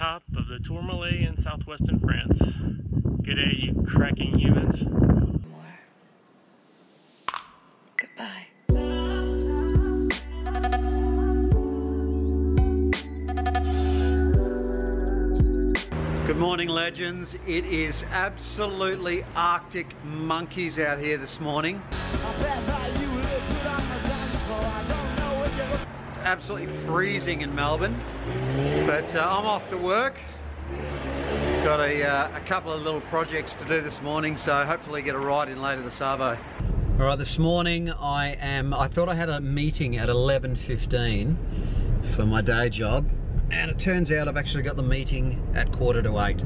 top of the Tourmalet in southwestern France. G'day, you cracking humans. More. Goodbye. Good morning, legends. It is absolutely Arctic monkeys out here this morning. Absolutely freezing in Melbourne, but uh, I'm off to work. Got a, uh, a couple of little projects to do this morning, so hopefully get a ride in later this Arvo. All right, this morning I am, I thought I had a meeting at 11.15 for my day job, and it turns out I've actually got the meeting at quarter to eight.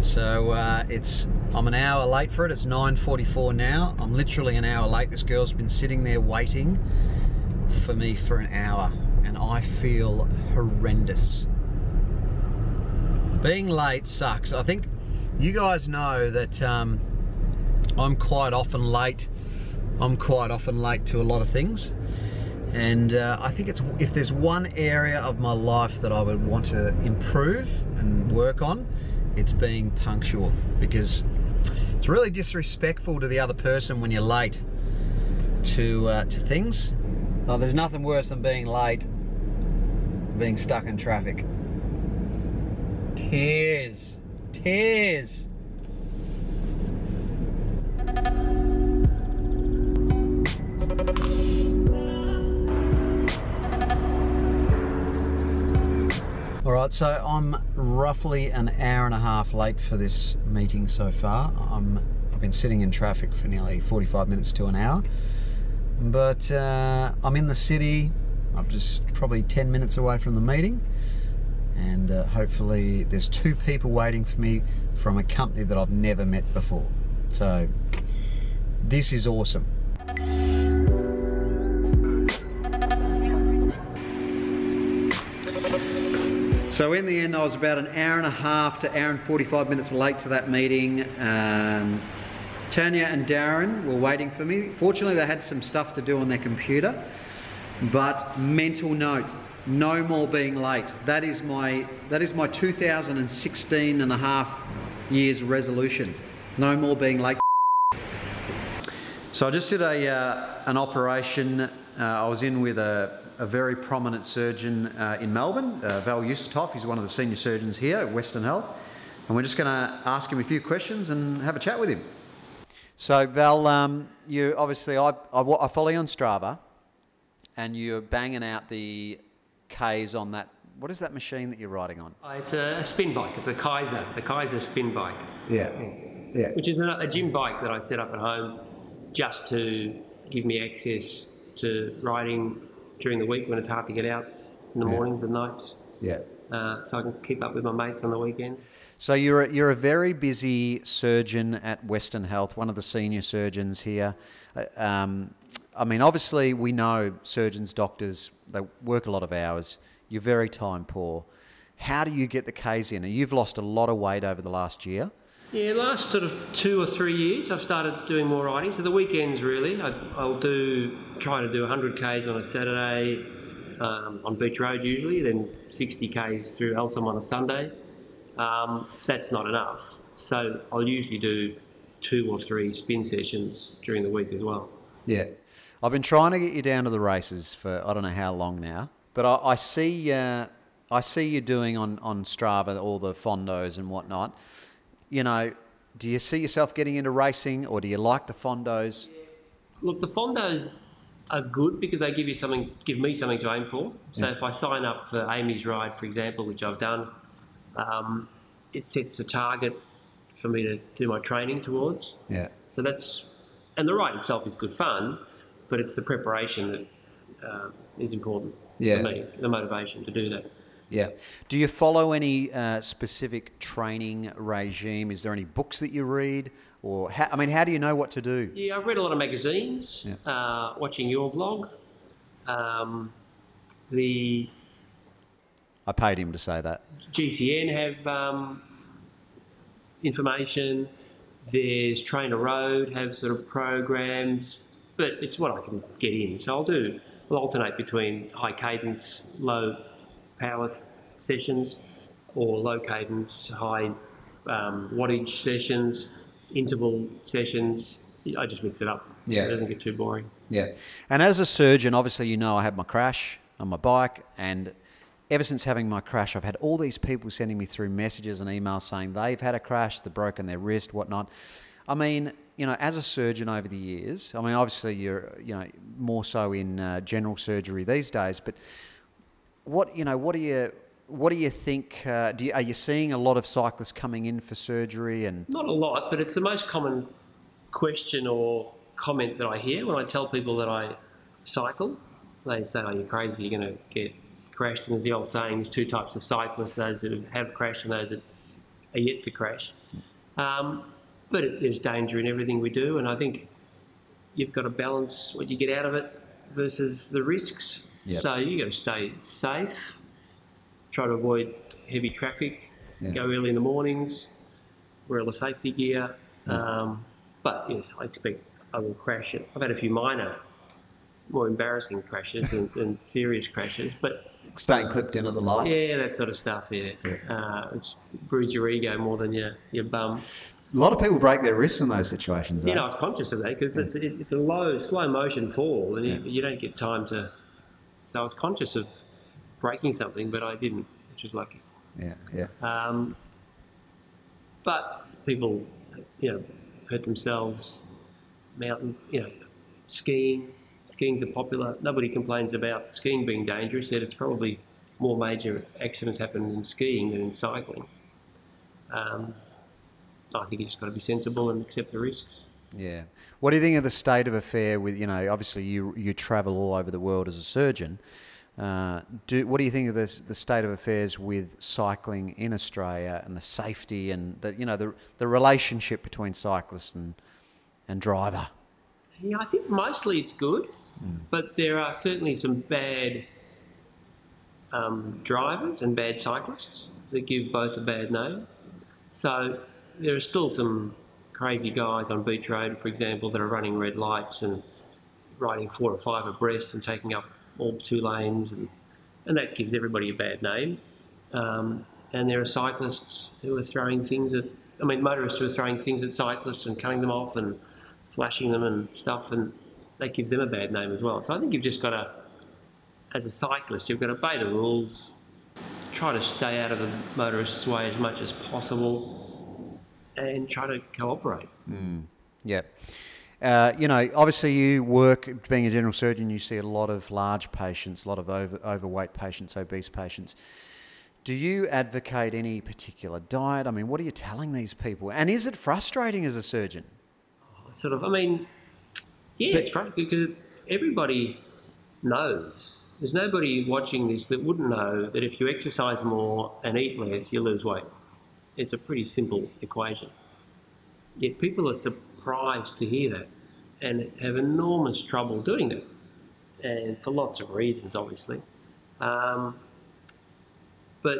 So uh, it's I'm an hour late for it. It's 9:44 now. I'm literally an hour late. This girl's been sitting there waiting for me for an hour, and I feel horrendous. Being late sucks. I think you guys know that um, I'm quite often late. I'm quite often late to a lot of things and uh, I think it's if there's one area of my life that I would want to improve and work on it's being punctual because it's really disrespectful to the other person when you're late to uh, to things well, there's nothing worse than being late being stuck in traffic. Tears tears. All right, so I'm roughly an hour and a half late for this meeting so far. I'm, I've been sitting in traffic for nearly 45 minutes to an hour, but uh, I'm in the city. I'm just probably 10 minutes away from the meeting, and uh, hopefully there's two people waiting for me from a company that I've never met before. So this is awesome. So in the end, I was about an hour and a half to hour and 45 minutes late to that meeting. Um, Tanya and Darren were waiting for me. Fortunately, they had some stuff to do on their computer. But mental note, no more being late. That is my, that is my 2016 and a half years resolution. No more being late. So I just did a, uh, an operation. Uh, I was in with a, a very prominent surgeon uh, in Melbourne, uh, Val Usatoff. He's one of the senior surgeons here at Western Health. And we're just going to ask him a few questions and have a chat with him. So, Val, um, you obviously, I, I, I follow you on Strava and you're banging out the Ks on that. What is that machine that you're riding on? Uh, It's a, a spin bike. It's a Keiser, the Keiser spin bike, Yeah. Yeah. which is a, a gym bike that I set up at home just to give me access to riding during the week when it's hard to get out in the Yeah. mornings and nights, Yeah. uh, so I can keep up with my mates on the weekend. So you're a, you're a very busy surgeon at Western Health, one of the senior surgeons here. Uh, Um, I mean, obviously we know surgeons, doctors, they work a lot of hours. You're very time poor. How do you get the Ks in? You've lost a lot of weight over the last year. Yeah, last sort of two or three years, I've started doing more riding. So the weekends, really, I, I'll do try to do 100 k's on a Saturday um, on Beach Road usually, then 60 k's through Eltham on a Sunday. Um, that's not enough, so I'll usually do two or three spin sessions during the week as well. Yeah. I've been trying to get you down to the races for I don't know how long now, but I, I see uh, I see you doing on, on Strava all the fondos and whatnot. You know, do you see yourself getting into racing, or do you like the fondos? Look, the fondos are good because they give you something, give me something to aim for. So if I sign up for Amy's ride, for example, which I've done, um, it sets a target for me to do my training towards. Yeah. So that's, and the ride itself is good fun, but it's the preparation that uh, is important Yeah. for me, the motivation to do that. Yeah. Do you follow any uh, specific training regime? Is there any books that you read, or how, I mean, how do you know what to do? Yeah, I've read a lot of magazines, Yeah. uh, watching your vlog. Um, the I paid him to say that. GCN have um, information. There's Trainer Road have sort of programs, but it's what I can get in. So I'll do. I'll alternate between high cadence, low power sessions. or low cadence, high um, wattage sessions, interval sessions. I just mix it up. Yeah. It doesn't get too boring. Yeah. And as a surgeon, obviously, you know I had my crash on my bike, and ever since having my crash, I've had all these people sending me through messages and emails saying they've had a crash, they've broken their wrist, whatnot. I mean, you know, as a surgeon over the years, I mean, obviously you're, you know, more so in uh, general surgery these days, but what, you know, what do you, what do you think? Uh, do you, are you seeing a lot of cyclists coming in for surgery and? Not a lot, but it's the most common question or comment that I hear when I tell people that I cycle. They say, "Oh, you're crazy! You're going to get crashed." And there's the old saying: "There's two types of cyclists: those that have crashed and those that are yet to crash." Um, but it, there's danger in everything we do, and I think you've got to balance what you get out of it versus the risks. Yep. So you got to stay safe, try to avoid heavy traffic, Yeah. go early in the mornings, wear all the safety gear. Um, but yes, I expect I will crash it. I've had a few minor, more embarrassing crashes than serious crashes, but Staying clipped in at the lights. yeah, that sort of stuff. Yeah, uh, bruise your ego more than your your bum. A lot of people break their wrists in those situations. You know, I was conscious of that because it's it, it's a low, slow motion fall, and you, you don't get time to. So I was conscious of breaking something, but I didn't, which was lucky. Yeah, yeah. Um, but people, you know, hurt themselves. Mountain, you know, skiing. Skiing's a popular. Nobody complains about skiing being dangerous. Yet it's probably more major accidents happen in skiing than in cycling. Um, I think you just got to be sensible and accept the risks. Yeah. What do you think of the state of affair with, you know, obviously you, you travel all over the world as a surgeon. Uh, do, what do you think of this, the state of affairs with cycling in Australia and the safety and the, you know, the, the relationship between cyclist and, and driver? Yeah, I think mostly it's good, but there are certainly some bad um, drivers and bad cyclists that give both a bad name. So there are still some crazy guys on Beach Road, for example, that are running red lights and riding four or five abreast and taking up all two lanes, and, and that gives everybody a bad name. Um, and there are cyclists who are throwing things at, I mean, motorists who are throwing things at cyclists and cutting them off and flashing them and stuff, and that gives them a bad name as well. So I think you've just got to, as a cyclist, you've got to obey the rules, try to stay out of the motorist's way as much as possible, and try to cooperate. Yeah. Uh, you know, obviously you work, being a general surgeon, you see a lot of large patients, a lot of over, overweight patients, obese patients. Do you advocate any particular diet? I mean, what are you telling these people? And is it frustrating as a surgeon? Sort of, I mean, yeah, it's frustrating because everybody knows. There's nobody watching this that wouldn't know that if you exercise more and eat less, you lose weight. It's a pretty simple equation. Yet people are surprised to hear that and have enormous trouble doing that, and for lots of reasons, obviously. Um, but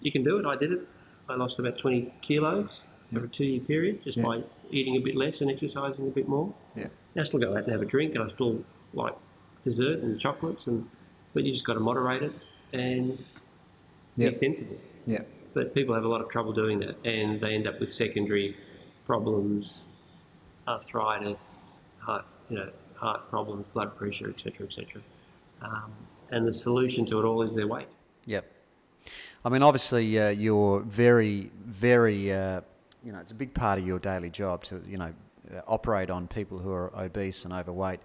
you can do it. I did it. I lost about 20 kilos over a two year period just by eating a bit less and exercising a bit more. Yeah. I still go out and have a drink, and I still like dessert and chocolates, and but you just got to moderate it and Yep. be sensible. Yeah. But people have a lot of trouble doing that, and they end up with secondary problems, arthritis, heart, you know, heart problems, blood pressure, etc., etc. Um, and the solution to it all is their weight. Yep. I mean, obviously, uh, you're very, very, uh, you know, it's a big part of your daily job to, you know, uh, operate on people who are obese and overweight.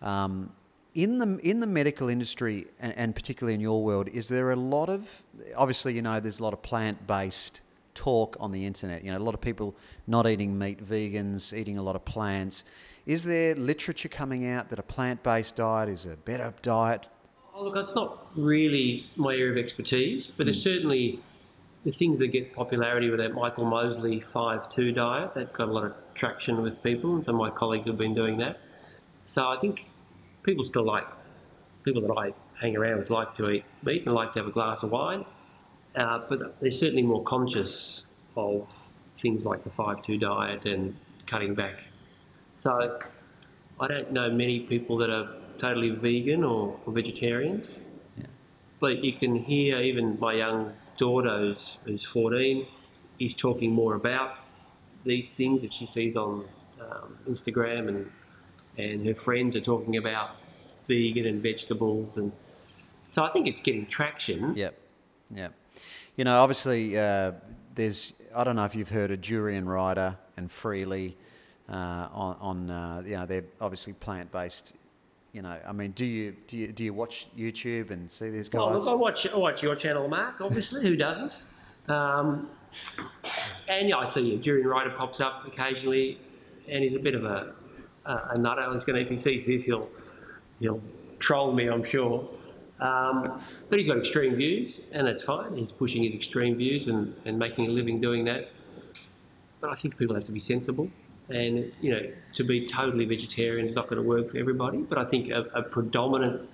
Um, in the in the medical industry, and, and particularly in your world, is there a lot of obviously, you know, there's a lot of plant based talk on the internet. You know, a lot of people not eating meat, vegans, eating a lot of plants. Is there literature coming out that a plant based diet is a better diet? Oh, look, it's not really my area of expertise, but there's certainly the things that get popularity with that Michael Mosley 5-2 diet. That got a lot of traction with people, and some of my colleagues have been doing that. So I think people still like, people that I hang around with like to eat meat and like to have a glass of wine, uh, but they're certainly more conscious of things like the 5-2 diet and cutting back. So I don't know many people that are totally vegan or, or vegetarians, but you can hear even my young daughter, who's, who's 14, is talking more about these things that she sees on um, Instagram, and and her friends are talking about vegan and vegetables, and so I think it's getting traction. Yep, yep. You know, obviously, uh, there's I don't know if you've heard of Durian Rider and Freelee uh, on, on uh, you know they're obviously plant based. You know, I mean, do you do you do you watch YouTube and see these guys? Well, look, I watch I watch your channel, Mark. Obviously, who doesn't? Um, and yeah, I see a Durian Rider pops up occasionally, and he's a bit of a a, a nutter. I was going to if he sees this, he'll he'll troll me, I'm sure. Um, but he's got extreme views, and that's fine. He's pushing his extreme views and, and making a living doing that. But I think people have to be sensible. And, you know, to be totally vegetarian is not going to work for everybody. But I think a, a predominant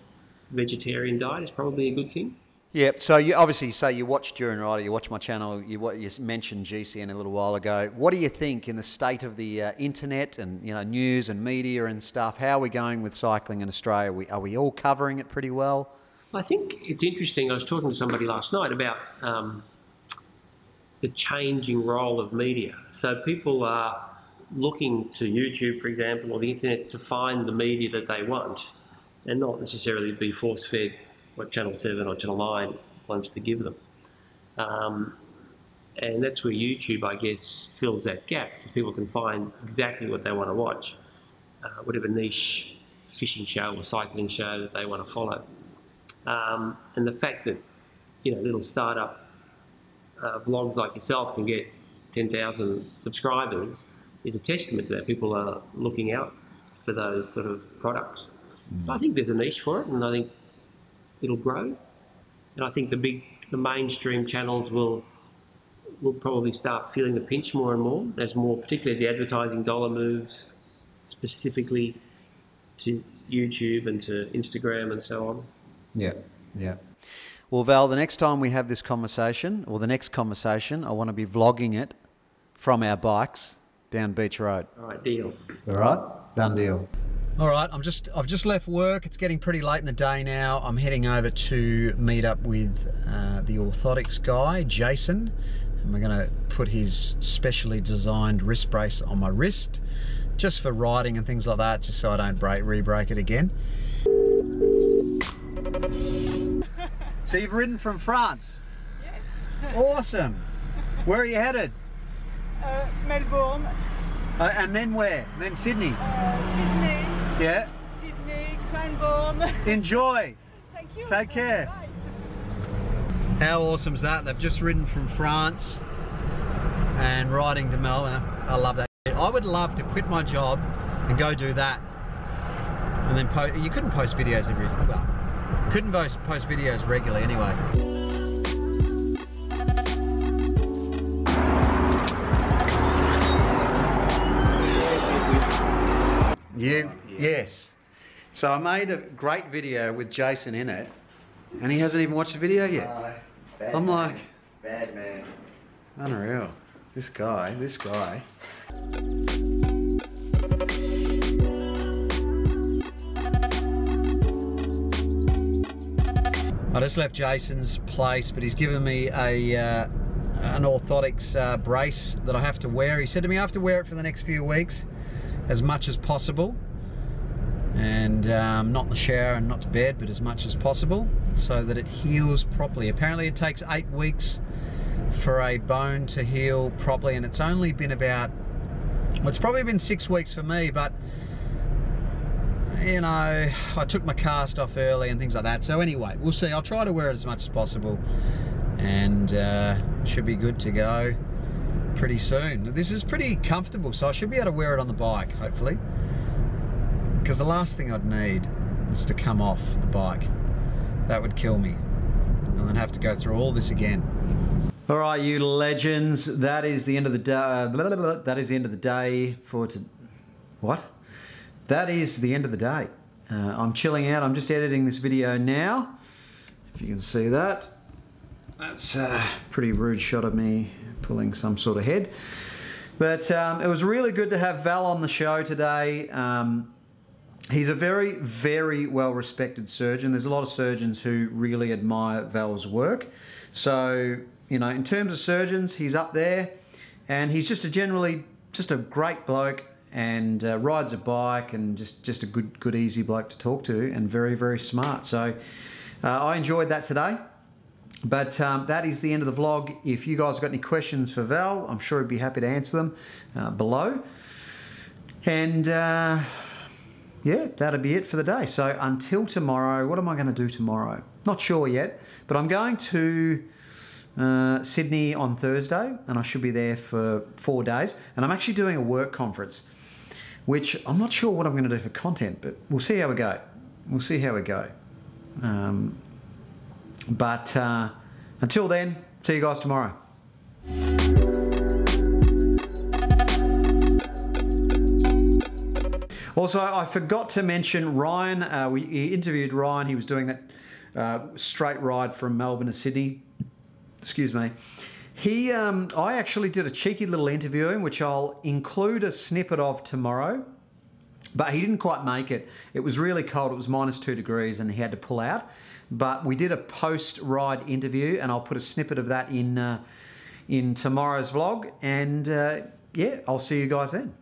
vegetarian diet is probably a good thing. Yeah, So you obviously say you watch Durian Rider, you watch my channel, you, wa- you mentioned GCN a little while ago. What do you think in the state of the uh, internet and you know news and media and stuff? How are we going with cycling in Australia? Are we, are we all covering it pretty well? I think it's interesting. I was talking to somebody last night about um, the changing role of media. So people are looking to YouTube, for example, or the internet to find the media that they want, and not necessarily be force-fed what Channel Seven or Channel Nine wants to give them. Um, and that's where YouTube, I guess, fills that gap because people can find exactly what they want to watch, uh, whatever niche fishing show or cycling show that they want to follow. Um, and the fact that you know little startup uh, vlogs like yourself can get 10,000 subscribers is a testament to that. People are looking out for those sort of products. So I think there's a niche for it, and I think it'll grow. And I think the big, the mainstream channels will will probably start feeling the pinch more and more as more, particularly as the advertising dollar moves specifically to YouTube and to Instagram and so on. Yeah, yeah. Well, Val, the next time we have this conversation, or the next conversation, I want to be vlogging it from our bikes down Beach Road. All right, deal. All right, done deal. All right, I'm just I've just left work. It's getting pretty late in the day now. I'm heading over to meet up with uh, the orthotics guy, Jason, and we're going to put his specially designed wrist brace on my wrist, just for riding and things like that, just so I don't break re-break it again. So you've ridden from France? Yes. Awesome. Where are you headed? Uh, Melbourne, Uh, and then where? Then Sydney. uh, Sydney, Yeah. Sydney, Cranbourne. Enjoy. Thank you. Take care. Bye. How awesome is that? They've just ridden from France and riding to Melbourne. I love that. I would love to quit my job and go do that. And then po- you couldn't post videos every well, couldn't post post videos regularly anyway. You yes. So I made a great video with Jason in it, and he hasn't even watched the video yet. Bad I'm man. like, bad man. unreal. This guy, this guy. I just left Jason's place, but he's given me a uh, an orthotics uh, brace that I have to wear. He said to me I have to wear it for the next few weeks, as much as possible, and um, not in the shower and not to bed, but as much as possible, so that it heals properly. Apparently, it takes eight weeks for a bone to heal properly, and it's only been about well, it's probably been six weeks for me, but you know, I took my cast off early and things like that. So anyway, we'll see. I'll try to wear it as much as possible, and uh, should be good to go pretty soon. This is pretty comfortable, so I should be able to wear it on the bike, hopefully. Because the last thing I'd need is to come off the bike. That would kill me, and then have to go through all this again. All right, you legends. That is the end of the day. Uh, that is the end of the day for to. What? That is the end of the day. Uh, I'm chilling out. I'm just editing this video now. If you can see that. That's a pretty rude shot of me pulling some sort of head. But um, it was really good to have Val on the show today. Um, he's a very, very well respected surgeon. There's a lot of surgeons who really admire Val's work. So, you know, in terms of surgeons, he's up there and he's just a generally, just a great bloke and uh, rides a bike and just, just a good, good, easy bloke to talk to and very, very smart. So uh, I enjoyed that today. But um, that is the end of the vlog. If you guys got any questions for Val, I'm sure he'd be happy to answer them uh, below. And uh, yeah, that'll be it for the day. So until tomorrow, what am I going to do tomorrow? Not sure yet, but I'm going to uh, Sydney on Thursday, and I should be there for four days. And I'm actually doing a work conference, which I'm not sure what I'm going to do for content, but we'll see how we go. We'll see how we go. Um, but uh, until then, see you guys tomorrow. Also, I forgot to mention Ryan. Uh, we interviewed Ryan. He was doing that uh, straight ride from Melbourne to Sydney. Excuse me. He, um, I actually did a cheeky little interview, which I'll include a snippet of tomorrow. But he didn't quite make it. It was really cold. It was minus two degrees, and he had to pull out. But we did a post-ride interview, and I'll put a snippet of that in uh, in tomorrow's vlog. And uh, yeah, I'll see you guys then.